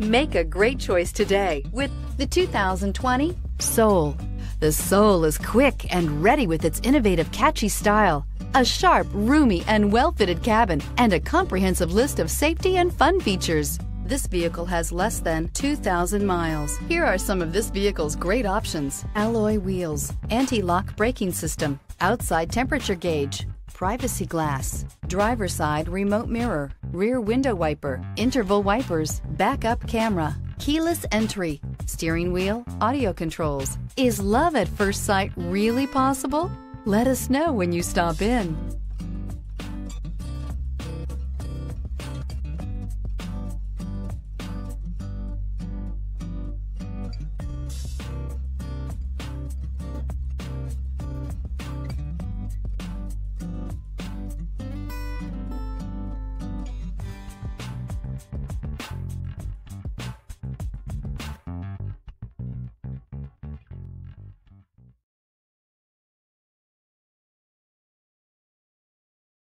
Make a great choice today with the 2020 Soul. The Soul is quick and ready with its innovative, catchy style. A sharp, roomy, and well fitted cabin, and a comprehensive list of safety and fun features. This vehicle has less than 2,000 miles. Here are some of this vehicle's great options alloy wheels, anti lock braking system, outside temperature gauge, privacy glass, driver side remote mirror, rear window wiper, interval wipers, backup camera, keyless entry, steering wheel, audio controls. Is love at first sight really possible? Let us know when you stop in.